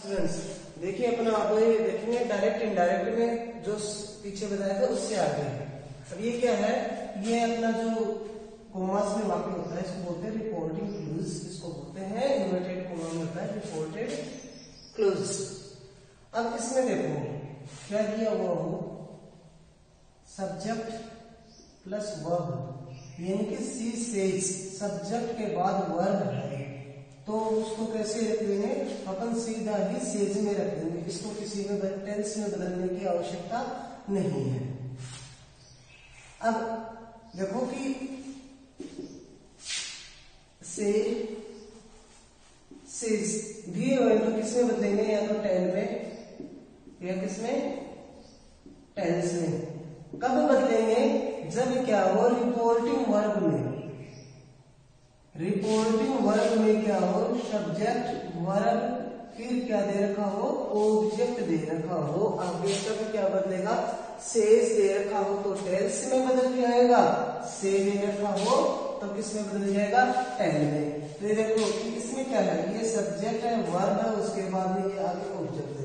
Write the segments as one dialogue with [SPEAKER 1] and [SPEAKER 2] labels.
[SPEAKER 1] Students देखिए अपना, आप ये देखेंगे डायरेक्ट इनडायरेक्ट में जो पीछे बताया था, उससे आगे है। अब ये क्या है? ये अपना जो कोमास में वाक्य होता है, इसको बोलते हैं रिपोर्टिंग क्लूज इसको बोलते हैं इन्वर्टेड कोमा में होता है रिपोर्टेड क्लूज अब इसमें देखो, क्या दिया हुआ हो? सब्जेक्ट प्लस वर्ब यानी कि सी सेज सब्जेक्ट के बाद वर्ब है। तो उसको कैसे रख देंगे अपन सीधा ही सेज में रख देंगे। इसको किसी में टेंस में बदलने की आवश्यकता नहीं है। अब देखो कि से सेज दिए हुए तो किसमें बदलेंगे? या तो टेन में, या किसमें? टेंस में। कब बदलेंगे? जब क्या हो? रिपोर्टिंग वर्ब में। रिपोर्टिंग वर्ब में क्या हो? सब्जेक्ट वर्ब फिर क्या दे रखा हो? ऑब्जेक्ट दे रखा हो। आगे तब क्या बदलेगा? सेज दे रखा हो तो टेल्स में बदल जाएगा से दे रखा हो तो किसमें बदल जाएगा? टेल में। तो देखो इसमें क्या है? ये सब्जेक्ट है वर्ब है, उसके बाद में ये आगे ऑब्जेक्ट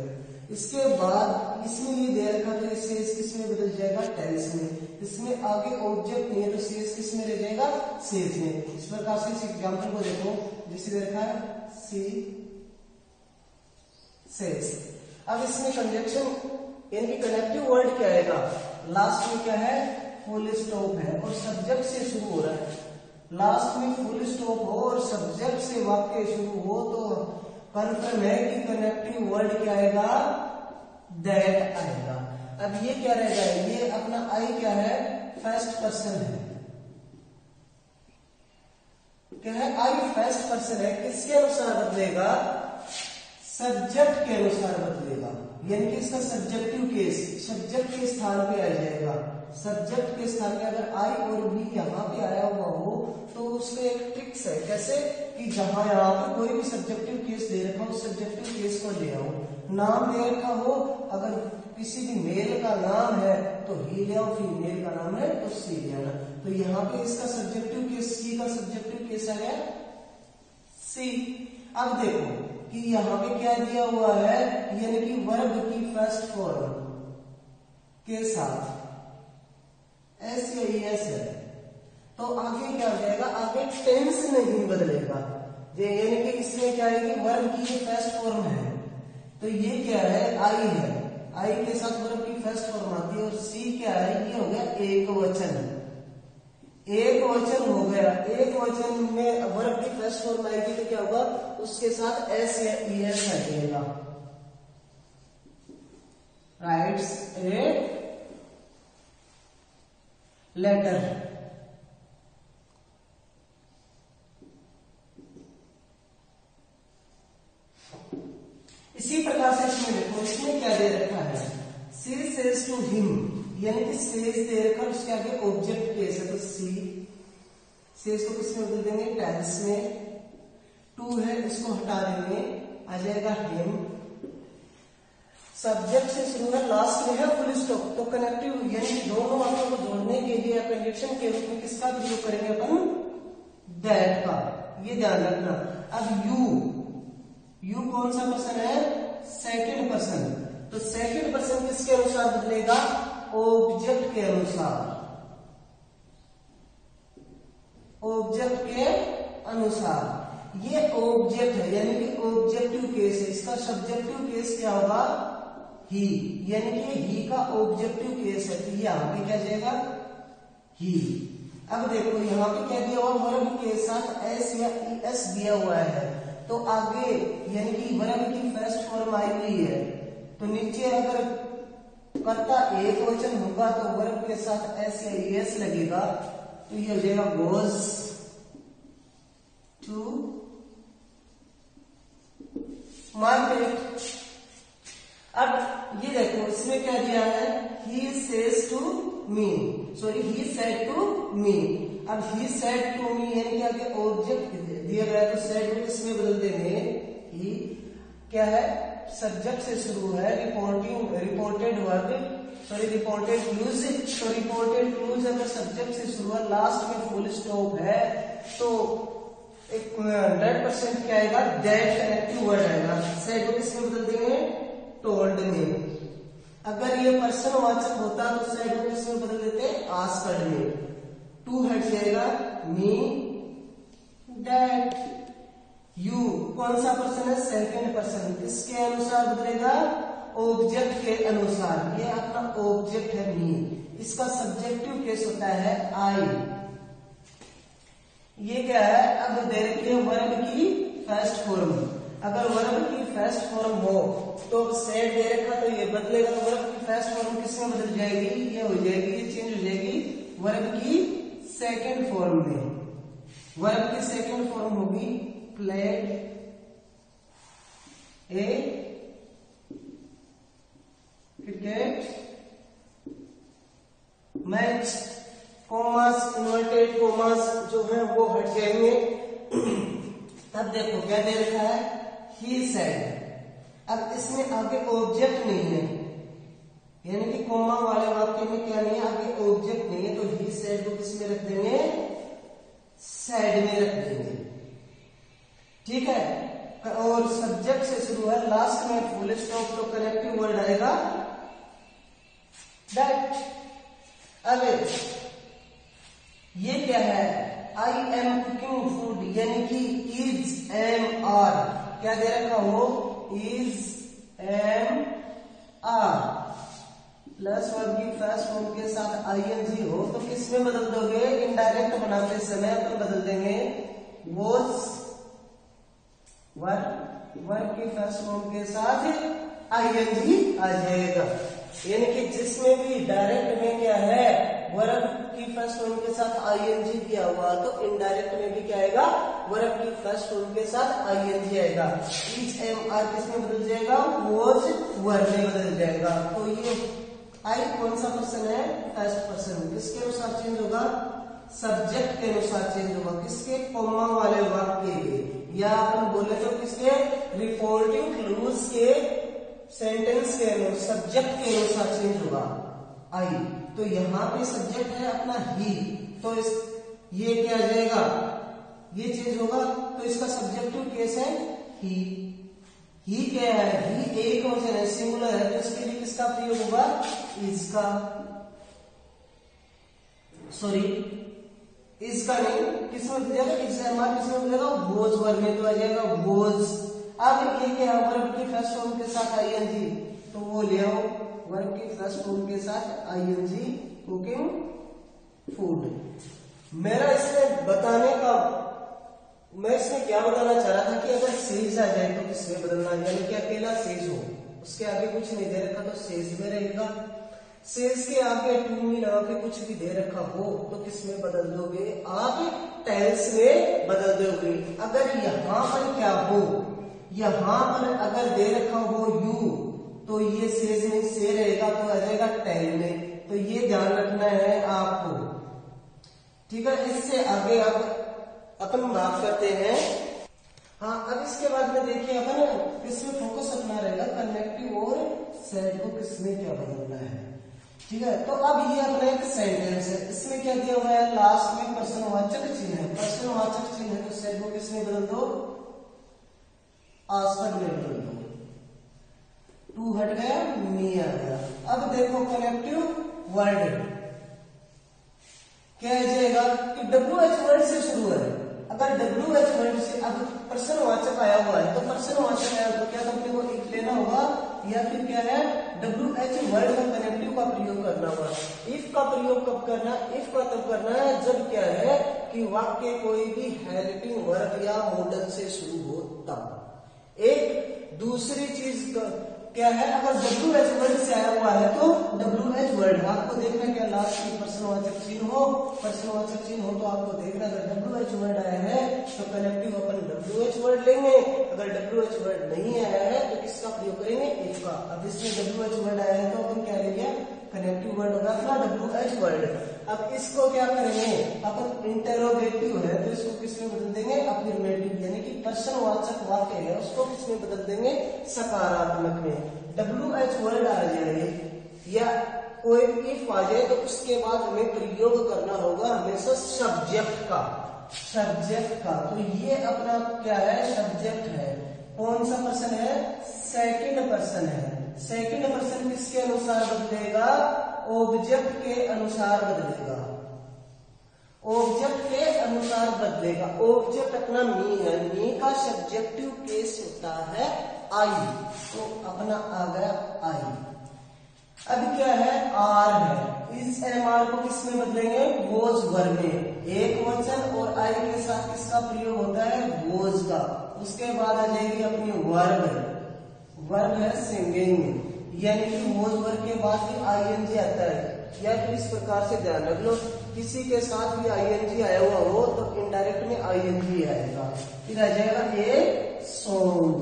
[SPEAKER 1] इसके बाद इसमें ये दे रखा तो सेज किसमें बदल जाएगा? टेल्स में। इसमें आगे ऑब्जेक्ट नहीं है तो सेज किसमें रह जाएगा? सेज में। इस प्रकार से इस एग्ज़ाम्पल को देखो। जिसे दे रखा है सी सेज अब इसमें कंजक्शन यानी कनेक्टिव वर्ड क्या आएगा? लास्ट में क्या है? फुल स्टॉप है। और सब्जेक्ट से शुरू हो रहा है। लास्ट में फुल स्टॉप हो और सब्जेक्ट से वाक्य शुरू हो तो कन्फर्म है कि कनेक्टिव वर्ड क्या आएगा? दैट आएगा। अब ये क्या रहेगा ये अपना आई क्या है? फ़र्स्ट पर्सन है। क्या है? आई फ़र्स्ट पर्सन है। किसके अनुसार बदलेगा? सब्जेक्ट के अनुसार बदलेगा। यानी कि इसका सब्जेक्टिव केस सब्जेक्ट के स्थान पे आ जाएगा। सब्जेक्ट के स्थान पे अगर आई और बी यहाँ पे आया हुआ हो तो उसमें एक ट्रिक्स है। कैसे? कि जहाँ यहाँ पे कोई भी सब्जेक्टिव केस दे रखा हो सब्जेक्टिव केस को ले आओ। नाम दे रखा हो, अगर किसी भी मेल का नाम है तो ही ले आओ फीमेल का नाम है तो सी ले आना। तो यहाँ पे इसका सब्जेक्टिव केस सी का सब्जेक्टिव केस आ गया सी अब देखो कि यहाँ पे क्या दिया हुआ है, यानी कि वर्ब की फ़र्स्ट फॉर्म के साथ। एस या एस है तो आगे क्या हो जाएगा? आगे टेंस नहीं बदलेगा। यानी कि इसमें क्या है कि वर्ब की ये फ़र्स्ट फॉर्म है। तो ये क्या है? आई है। आई के साथ वर्ब की फ़र्स्ट फॉर्म आती है और सी क्या है? ये हो गया एक वचन। एक वचन हो गया। एक वचन में वर्ब की फ़र्स्ट फॉर्म आएगी तो क्या होगा? उसके साथ एस या ई एस आ जाएगा राइट्स ए लेटर इसी प्रकार से इसमें देखो, इसमें क्या दे रखा है? सी सेज टू हिम यानी कि सेज दे रखा उसके आगे ऑब्जेक्ट केस है तो सी सेज को किसमें बदल देंगे? टेंस में। टू है, इसको हटा देंगे। आ जाएगा हिम सब्जेक्ट से शुरू है लास्ट में है फुल स्टॉप तो कनेक्टिव यानी दोनों वाक्यों को जोड़ने के लिए कंजक्शन के रूप में किसका प्रयोग करेंगे अपन? दैट का। ये ध्यान रखना। अब यू यू कौन सा पर्सन है? सेकंड पर्सन तो सेकंड पर्सन किसके अनुसार बदलेगा? ऑब्जेक्ट के अनुसार। ऑब्जेक्ट के अनुसार। ये ऑब्जेक्ट है, यानी कि ऑब्जेक्टिव केस है। इसका सब्जेक्टिव केस क्या होगा? ही यानी कि ही का ऑब्जेक्टिव केस है। तो यहाँ पे क्या जाएगा? ही अब देखो, यहाँ पे क्या दिया हुआ वर्ब के साथ एस या एस दिया हुआ है। तो आगे, यानी कि वर्ब की फ़र्स्ट फॉर्म आई हुई है। तो नीचे अगर कर्ता एक वचन होगा तो वर्ग के साथ एस या एस लगेगा। तो ये हो जाएगा गोज टू मार्केट अब ये देखो, इसमें क्या दिया है? He says to me sorry he said to me अब ही सेड टू मी यानी क्या ऑब्जेक्ट दिया गया तो सेड को किसमें बदल देंगे? ही क्या है? सब्जेक्ट से शुरू है reporting reported verb sorry reported clause तो रिपोर्टेड क्लूज अगर सब्जेक्ट से शुरू है लास्ट में फुल स्टॉप है तो एक हंड्रेड परसेंट क्या आएगा? दैट कनेक्टिव वर्ड आएगा। सेड को किसमें बदल देंगे? टोल्ड में। अगर ये पर्सन वाचक होता तो सेड को किसमें बदल देते? आस्कड में। टू हट जाएगा मी डैट यू, कौन सा पर्सन है? सेकेंड पर्सन इसके अनुसार बदलेगा ऑब्जेक्ट के अनुसार. ये अपना ऑब्जेक्ट है मी इसका सब्जेक्टिव केस होता है आई ये क्या है? अब दे रखी है वर्ब की फ़र्स्ट फॉर्म अगर वर्ब की फ़र्स्ट फॉर्म हो तो सेट दे रखा तो ये बदलेगा तो की फ़र्स्ट फॉर्म किसमें बदल जाएगी? ये हो जाएगी, ये चेंज हो जाएगी वर्ब की सेकंड फॉर्म में. वर्ब की सेकंड फॉर्म होगी played a cricket match commas inverted commas जो है, वो हट जाएँगे। तब देखो, क्या दे रखा है? ही सेड अब इसमें आगे ऑब्जेक्ट नहीं है। यानी कि कोमा वाले वाक्य में क्या नहीं है? आगे ऑब्जेक्ट नहीं है तो ही सेड को किसमें रख देंगे? सेड में रख देंगे। ठीक है? और सब्जेक्ट से शुरू है। लास्ट में फुल स्टॉप तो कनेक्टिव वर्ड आएगा। दैट अब ये क्या है? आई एम कुकिंग फ़ूड यानी कि इज़ एम आर क्या दे रखा हो? Is am are plus verb की फ़र्स्ट फॉर्म के साथ आई एन जी हो तो किसमें बदल दोगे? इनडायरेक्ट बनाते समय अपन बदल देंगे। वॉज़ वर्ब वर्ब की फ़र्स्ट फॉर्म के साथ आई एन जी आ जाएगा यानी कि जिसमें भी डायरेक्ट में क्या है वर्ब की फ़र्स्ट फॉर्म के साथ आईएनजी दिया हुआ तो इनडायरेक्ट में भी क्या आएगा? वर्ब की फ़र्स्ट फॉर्म के साथ आईएनजी आएगा। इच एम आर किसमें बदल जाएगा? वॉज़ वर्ब में बदल जाएगा। तो ये आई कौन सा पर्सन है? फ़र्स्ट पर्सन किसके अनुसार चेंज होगा? सब्जेक्ट के अनुसार चेंज होगा। किसके कोमा वाले वाक्य के या अपन बोले तो किसके? रिपोर्टिंग क्लूज के सेंटेंस के अनुसार सब्जेक्ट के अनुसार चेंज होगा। आई तो यहाँ पे सब्जेक्ट है अपना ही तो इस, ये क्या आ जाएगा? ये चेंज होगा तो इसका सब्जेक्टिव केस है ही ही क्या है? ही एक वचन है? सिंगुलर है तो इसके लिए किसका प्रयोग होगा? इसका। सॉरी इसका नहीं किसमें बदलेगा एग्ज़ाम किसमें बदलेगा वोज वर्ग में तो आ जाएगा वोज अब ये क्या वर्ब की फ़र्स्ट फॉर्म के साथ आईएनजी तो वो ले आओ वर्ब की फ़र्स्ट फॉर्म के साथ आईएनजी कुकिंग फ़ूड मेरा इसमें बताने का, मैं इसमें क्या बताना चाह रहा था कि अगर सेज आ जाए तो किसमें बदलना यानी कि अकेला सेज हो, उसके आगे कुछ नहीं दे रखा तो सेज में रहेगा। सेज के आगे टू मी लगा के कुछ भी दे रखा हो तो किसमें बदल दोगे? आप टेंस में बदल दोगे। अगर यहाँ पर क्या हो? यहाँ पर अगर दे रखा हो यू तो ये में से रहेगा तो आ जाएगा टेन में तो ये ध्यान रखना है आपको। ठीक है, इससे आगे आप अपन माफ़ करते हैं। हाँ अब इसके बाद में देखिए, अपन किसमें फोकस अपना रहेगा कनेक्टिव और सेट को किसमें क्या बदलना है? ठीक है? तो अब ये अपना एक सेंटेंस है। इसमें क्या दिया हुआ है? लास्ट में प्रश्नवाचक चिन्ह है। प्रश्नवाचक चिन्ह है तो सेट को किसमें बदल दो? आस्पद में बदल दो। टू हट गया मी आ गया। अब देखो कनेक्टिव वर्ड क्या जाएगा? कि डब्ल्यू एच वर्ड से शुरू है। अगर डब्ल्यू एच वर्ड से अब प्रश्नवाचक आया हुआ है तो प्रश्नवाचक आया तो क्या कंपनी को एक लेना होगा? या फिर क्या है? डब्ल्यू एच वर्ड का कनेक्टिव का प्रयोग करना होगा इफ़ का प्रयोग कब करना? इफ़ का तब करना है जब क्या है कि वाक्य कोई भी हेल्पिंग वर्ड या मॉडल से शुरू हो तब। एक, दूसरी चीज़ क्या है? अगर डब्ल्यू एच वर्ड से आया हुआ है तो डब्ल्यू एच वर्ड आपको देखना क्या लास्ट में प्रश्नवाचक चिन्ह हो? प्रश्नवाचक चिन्ह हो तो आपको देखना अगर डब्ल्यू एच वर्ड आया है तो कनेक्टिव अपन डब्ल्यू एच वर्ड लेंगे अगर डब्ल्यू एच वर्ड नहीं आया है तो किसका प्रयोग करेंगे? इफ़ का। अब इसमें डब्ल्यू एच वर्ड आया है तो अपन क्या लेंगे कनेक्टिव वर्ड होगा, अपना डब्ल्यू एच वर्ड अब इसको क्या करेंगे? अपन इंटेरोगेटिव है तो इसको किसमें बदल देंगे? अफर्मेटिव यानी कि प्रश्नवाचक वाक्य है, उसको किसमें बदल देंगे? सकारात्मक में। डब्ल्यू एच वर्ड आ जाए, या कोई इफ़ आ जाए तो उसके बाद हमें प्रयोग करना होगा, हमेशा सब्जेक्ट का। सब्जेक्ट का। तो ये अपना क्या है? सब्जेक्ट है। कौन सा पर्सन है? सेकंड पर्सन है। सेकंड पर्सन किसके अनुसार बदलेगा? ऑब्जेक्ट के अनुसार बदलेगा। ऑब्जेक्ट के अनुसार बदलेगा। ऑब्जेक्ट अपना मी है। मी का सब्जेक्टिव केस होता है आई तो अपना आ गया आई अब क्या है? आर है। इस एम आर को किसमें बदलेंगे? वोज वर में। एक वचन और आई के साथ किसका प्रयोग होता है? वोज का। उसके बाद आ जाएगी अपनी वर्ब वर्ब है सिंगिंग। यानी कि वोज वर्ग के बाद भी आई एन जी आता है। या फिर इस प्रकार से ध्यान रख लो, किसी के साथ भी आई एन जी आया हुआ हो तो इनडायरेक्ट में आई एन जी आएगा। फिर आ जाएगा ए सॉन्ग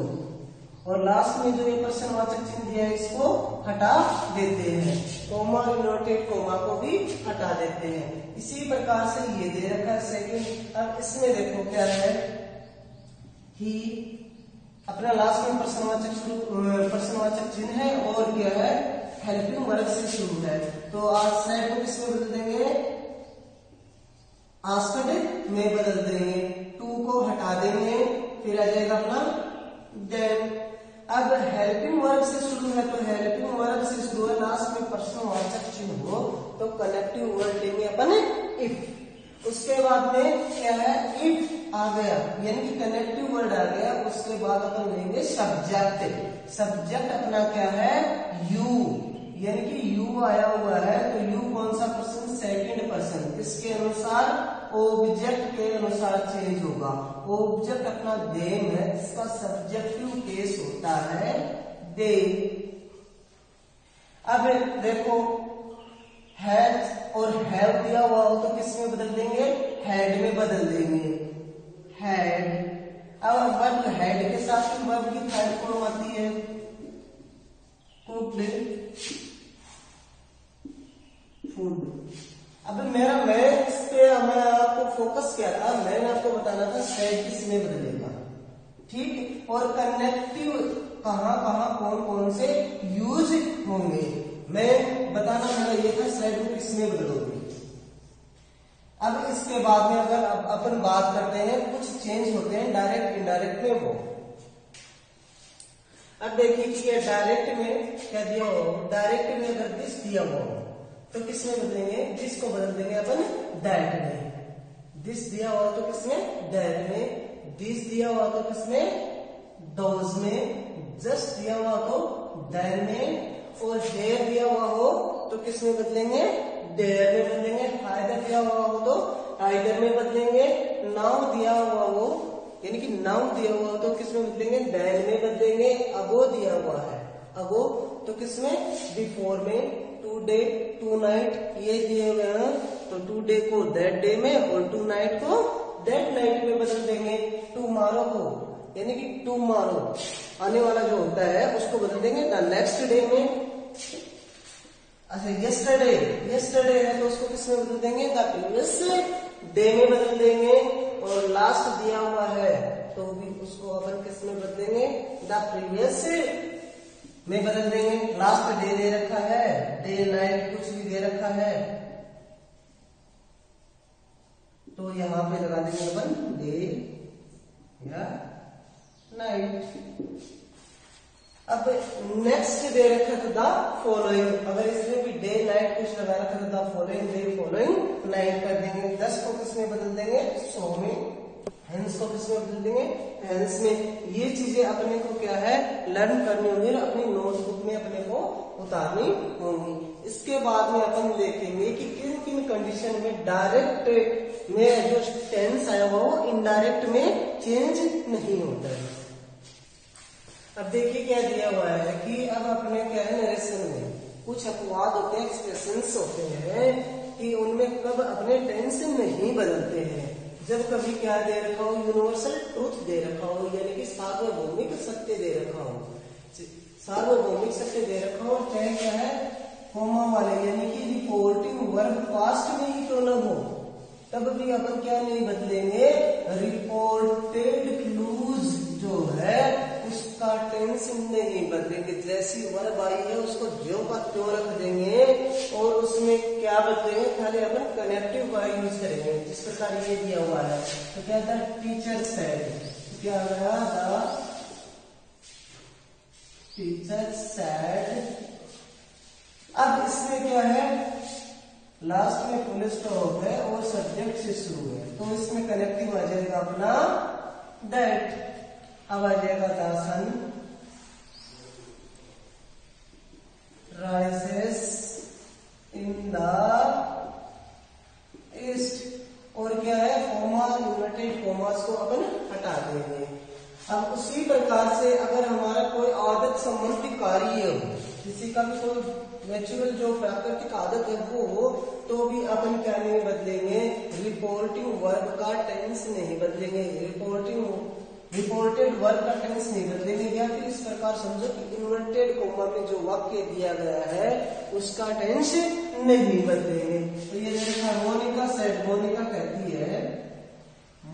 [SPEAKER 1] और लास्ट में जो ये प्रश्नवाचक चिन्ह दिया है, इसको हटा देते हैं। कोमा इनोटेड कोमा को भी हटा देते हैं। इसी प्रकार से ये दे रखा है सेकंड अब इसमें देखो क्या है। ही अपना लास्ट में प्रश्नवाचक प्रश्नवाचक चिन्ह है और क्या है? हेल्पिंग वर्ग से शुरू है। तो आज साइड को किसमें बदल देंगे? आस्कड में बदल देंगे। टू को हटा देंगे। फिर आ जाएगा अपना देन अब हेल्पिंग वर्ब से शुरू है तो हेल्पिंग वर्ब से शुरू है लास्ट में प्रश्नवाचक चिन्ह हो तो कनेक्टिव वर्ड लेंगे अपन इफ़ उसके बाद में क्या है? इफ़ आ गया, यानी कि कनेक्टिव वर्ड आ गया, उसके बाद अपन लेंगे सब्जेक्ट सब्जेक्ट अपना क्या है? यू यानी कि यू आया हुआ है तो यू कौन सा पर्सन सेकंड पर्सन इसके अनुसार? ऑब्जेक्ट के अनुसार चेंज होगा. ऑब्जेक्ट अपना देम है इसका सब्जेक्टिव केस होता है, दे। अब देखो हैज़ और हैव दिया हुआ हो तो किसमें बदल देंगे? हेड में बदल देंगे। हेड अब वर्ब हेड के साथ ही वर्ब की थर्ड फॉर्म आती है? कुकड फ़ूड अब मेरा, मैं इस पे, मैं आपको फोकस किया था, मैंने आपको बताना था सेट किसमें बदलेगा ठीक? और कनेक्टिव कहाँ कौन कौन से यूज़ होंगे? मैं बताना मेरा ये था स्लाइड को किसमें बदलोगे। अब इसके बाद में अगर अपन बात करते हैं, कुछ चेंज होते हैं डायरेक्ट इनडायरेक्ट में वो। अब देखिए कि ये डायरेक्ट में क्या दिया हो? डायरेक्ट में अगर दिस दिया हुआ हो तो किसमें बदलेंगे दिस को बदल देंगे अपन? दैट में। दिस दिया हुआ तो किसमें? दैट में। दिस दिया हुआ तो किसमें? डोज में। जस्ट दिया हुआ तो देन में। और हेयर दिया हुआ हो तो किसमें बदलेंगे? देयर में बदलेंगे। आयदर दिया हुआ हो तो हाइडर में बदलेंगे। नाउ दिया हुआ हो, यानी कि नाउ दिया हुआ हो तो किसमें बदलेंगे? डैन में बदलेंगे। अबो दिया हुआ है। अबो तो किसमें? बिफोर में। टू डे टू नाइट ये दिए हुए तो टू डे को दैट डे में और टू नाइट को दैट नाइट में बदल देंगे। टू मारो को, यानी कि टू मारो आने वाला जो होता है, उसको बदल देंगे द नेक्स्ट डे में। अच्छा यस्टरडे यस्टरडे है तो उसको किसमें बदल देंगे? द प्रीवियस डे में बदल देंगे और लास्ट दिया हुआ है तो भी उसको अपन किसमें बदलेंगे? द प्रीवियस में बदल देंगे। लास्ट डे दे रखा है। डे नाइट कुछ भी दे रखा है। तो यहाँ पे लगा देंगे अपन डे या नाइट अब नेक्स्ट दे रखा था द फॉलोइंग अगर इसमें भी डे नाइट कुछ लगा रखा था the following day following night कर देंगे। दस को किसमें बदल देंगे? सो में। हेंस को किसमें बदल देंगे। हेंस में ये चीज़ें अपने को क्या है? लर्न करनी होंगी और अपनी नोटबुक में अपने को उतारनी होंगी। इसके बाद में अपन देखेंगे कि किन किन कंडीशन में डायरेक्ट में जो टेंस आया हुआ वो इनडायरेक्ट में चेंज नहीं होता है। अब देखिए क्या दिया हुआ है कि अब अपने क्या है नरेशन में कुछ अपवाद होते हैं एक्सप्रेशन होते हैं कि उनमें कब अपने टेंस नहीं बदलते हैं। जब कभी क्या दे रखा हो यूनिवर्सल ट्रूथ दे रखा हो, यानी कि सार्वभौमिक सत्य दे रखा हो सार्वभौमिक सत्य दे रखा हो, चाहे क्या है होमा वाले, यानी कि रिपोर्टिंग वर्क पास्ट में ही क्यों न हो, तब भी अपन क्या नहीं बदलेंगे रिपोर्टेड क्लूज जो है उसका टेंस नहीं बदलेंगे जैसी वर्ब आई है, उसको जो का त्यों रख देंगे और उसमें क्या बदलेंगे खाली अपन कनेक्टिव का यूज़ करेंगे। जिस प्रकार ये दिया हुआ है। तो क्या था? टीचर सेड क्या गया था? टीचर सेड अब इसमें क्या है? लास्ट में फुल स्टॉप है और सब्जेक्ट से शुरू है तो इसमें कनेक्टिव आ जाएगा अपना that the sun rises in the east. और क्या है? कोमा यूनाइटेड कोमास को अपन हटा देंगे। अब उसी प्रकार से अगर हमारा कोई आदत संबंधी कार्य हो, किसी का भी कोई नेचुरल जो प्राकृतिक आदत है वो हो तो भी अपन क्या नहीं बदलेंगे? रिपोर्टिंग वर्ब का टेंस नहीं बदलेंगे। रिपोर्टिंग रिपोर्टेड वर्ब का टेंस नहीं बदलेंगे या फिर इस प्रकार समझो कि इन्वर्टेड कोमा में जो वाक्य दिया गया है, उसका टेंस नहीं बदलेंगे तो ये देखा मोनिका, सेट मोनिका कहती है,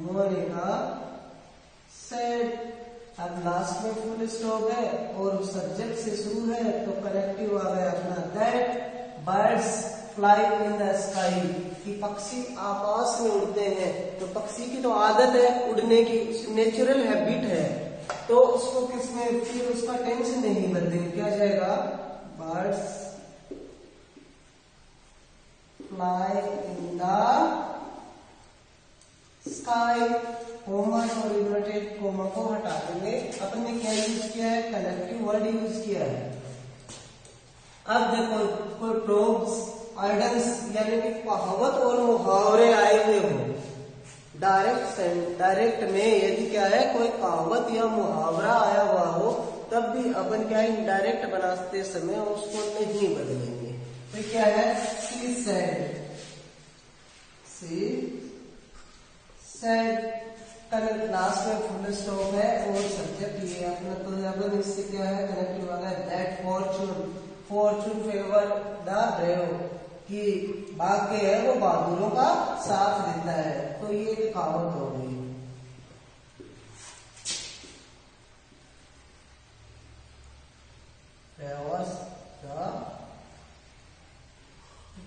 [SPEAKER 1] मोनिका सेट। अब लास्ट में फुल स्टॉप है और सब्जेक्ट से शुरू है तो करेक्टिव आ गया अपना that birds fly in the sky कि पक्षी आकाश में उड़ते हैं। तो पक्षी की तो आदत है उड़ने की नेचुरल हैबिट है। तो उसको किसमें फिर उसका टेंशन नहीं बदलेंगे क्या जाएगा? Birds fly in the sky comma और इन्वर्टेड कोमा को हटा देंगे। अपन क्या यूज़ किया है? कलेक्टिव वर्ड यूज़ किया है। अब देखो प्रोब्स आइडल्स यानी कि कहावत और मुहावरे आए हुए हो डायरेक्ट डायरेक्ट में यदि क्या है, कोई कहावत या मुहावरा आया हुआ हो, तब भी अपन क्या इनडायरेक्ट बनाते समय उसको नहीं बदलेंगे। तो क्या है? She said she said connect last में फुल स्टॉप है, और सब्जेक्ट ये अपना तो अपन इससे क्या है कनेक्टिव वाला है that fortune fortune favour the brave कि भाग्य है, वो बहादुरों का साथ देता है। तो ये एक कहावत हो गई।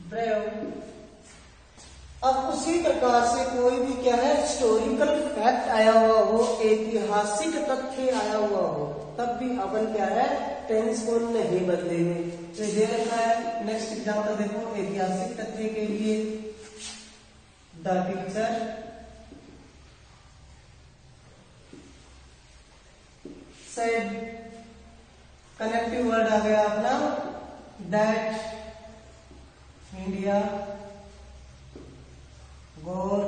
[SPEAKER 1] ब्रेव अब उसी प्रकार से कोई भी क्या है हिस्टोरिकल फैक्ट आया हुआ हो, ऐतिहासिक तथ्य आया हुआ हो, तब भी अपन क्या है टेंस को नहीं बदलेंगे तो ये रखा है नेक्स्ट एग्ज़ाम्पल देखो, ऐतिहासिक तथ्य के लिए। The teacher said connective word आ गया अपना दैट इंडिया गॉड।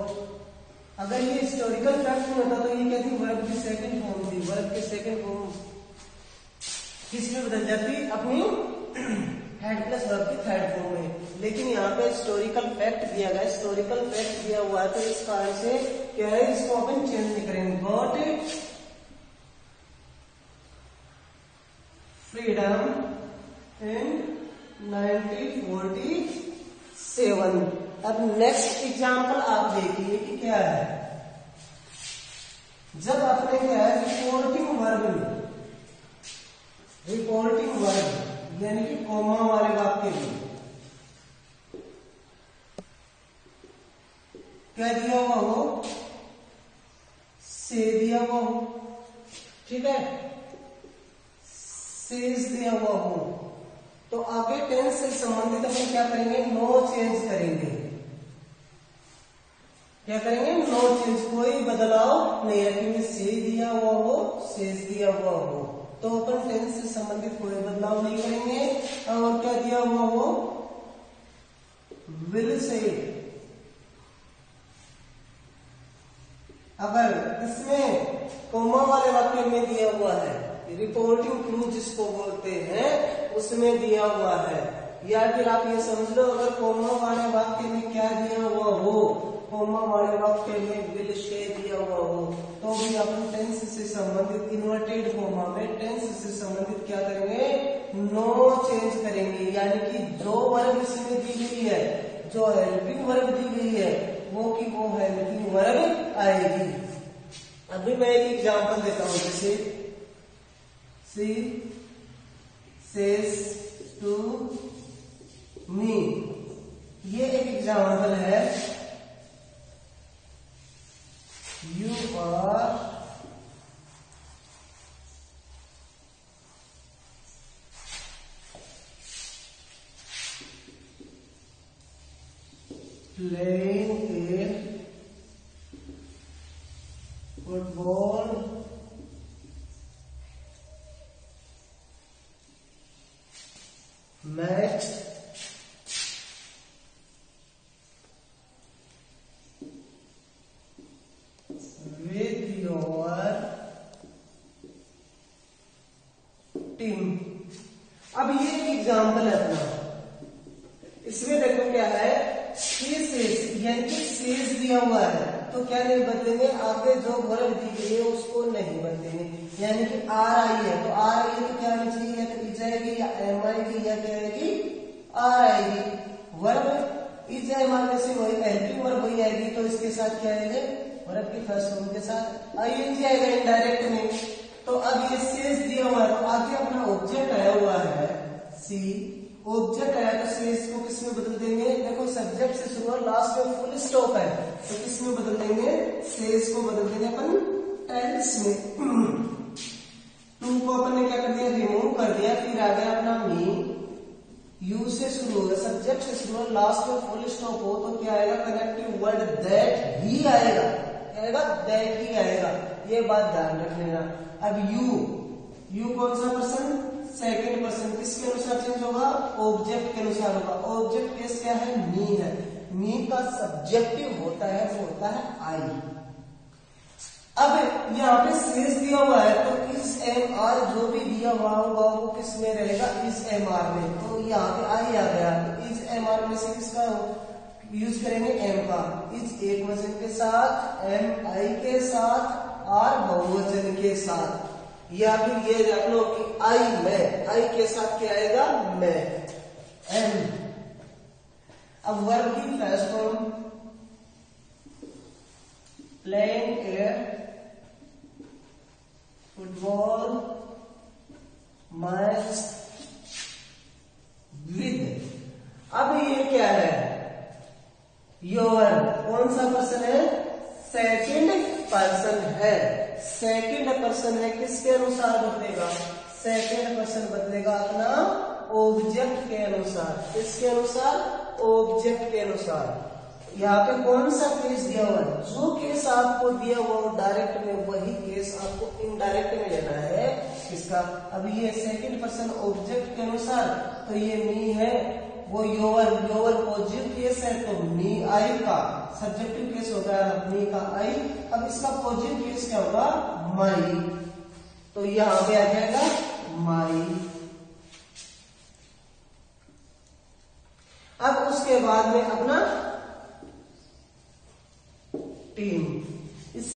[SPEAKER 1] अगर ये हिस्टोरिकल फैक्ट नहीं होता तो ये थी वर्ब की सेकंड फॉर्म थी वर्ब की सेकंड फॉर्म किसमें बदल जाती अपनी हेड प्लस वर्ब की थर्ड फॉर्म में। लेकिन यहाँ पे हिस्टोरिकल फैक्ट दिया गया हिस्टोरिकल फैक्ट दिया हुआ है तो इस कारण से क्या है? इसको अपन चेंज नहीं करेंगे। गॉड फ्रीडम इन 1947 अब नेक्स्ट एग्ज़ाम्पल आप देखिए कि क्या है। जब आपने क्या है रिपोर्टिंग वर्ग में रिपोर्टिंग वर्ग यानी कि कोमा वाले वाक्य में, क्या दिया हुआ हो? से दिया हुआ हो। ठीक है? सेज दिया हुआ हो। तो आगे टेंस से संबंधित अपन क्या करेंगे? नो चेंज करेंगे। क्या करेंगे? नो चेंज कोई बदलाव नहीं रखेंगे, से दिया हुआ हो शेष दिया हुआ हो। तो ओपन टेंस से संबंधित कोई बदलाव नहीं करेंगे। और क्या दिया हुआ हो? विल से अगर इसमें कोमा वाले वाक्य में दिया हुआ है रिपोर्टिंग क्लू जिसको बोलते हैं, उसमें दिया हुआ है। या फिर आप ये समझ लो, अगर कोमा वाले वाक्य में क्या दिया हुआ हो कोमा वाले वाक्य में विल शे दिया हुआ हो तो भी अपन टेंस से संबंधित इन्वर्टेड कोमा में टेंस से संबंधित क्या करेंगे? नो चेंज करेंगे, यानी कि जो वर्ग इसमें दी गई है, जो हेल्पिंग वर्ग दी गई है, वो की वो हेल्पिंग वर्ग आएगी। अभी मैं एक एग्ज़ाम्पल देता हूँ, जैसे सी सेज टू मी ये एक एग्ज़ाम्पल है। you are playing a football. Match she object आया तो सेज को किसमें बदल देंगे? देखो सब्जेक्ट से शुरू लास्ट में फुल स्टॉप है। तो किसमें बदल देंगे? सेज को बदल देंगे अपन टेंस में। टू को अपन ने क्या कर दिया? रिमूव कर दिया। फिर आ गया अपना मी यू से शुरू होगा सब्जेक्ट से शुरू हो लास्ट में फुल स्टॉप हो तो क्या आएगा? कनेक्टिव वर्ड दैट ही आएगा। क्या आएगा? दैट ही आएगा। ये बात ध्यान रख लेना अब यू यू कौन सा पर्सन सेकेंड पर्सन किसके अनुसार चेंज होगा? ऑब्जेक्ट के अनुसार होगा। ऑब्जेक्ट केस क्या है? मी है। मी का सब्जेक्टिव होता है, वो होता है आई अब यहाँ पे सेज दिया हुआ है तो इस एम आर जो भी दिया हुआ होगा, वो किसमें रहेगा? इस एम आर में। तो यहाँ पे आई आ गया। तो इस एम आर में से किसका यूज़ करेंगे? एम का। इस एक वचन के साथ एम आई के साथ आर बहुवचन के साथ। या फिर ये रख लो कि आई मैं। आई के साथ क्या आएगा? मैं। एम अब वर्ब की first form playing a football, match, with. अब ये क्या है? योर कौन सा पर्सन है? सेकंड पर्सन है। सेकंड पर्सन है किसके अनुसार बदलेगा? सेकंड पर्सन बदलेगा अपना ऑब्जेक्ट के अनुसार। किसके अनुसार? ऑब्जेक्ट के अनुसार। यहाँ पे कौन सा केस दिया हुआ है? जो केस आपको दिया हुआ हो डायरेक्ट में, वही केस आपको इनडायरेक्ट में लेना है। इसका अब ये सेकंड पर्सन ऑब्जेक्ट के अनुसार तो ये मी है। वो योवर योवर पॉजिटिव केस है तो मी आई का सब्जेक्टिव केस होगा मी का आई, अब इसका पॉजिटिव केस क्या होगा? माई। तो यहाँ पे आ जाएगा माई। अब उसके बाद में अपना टीम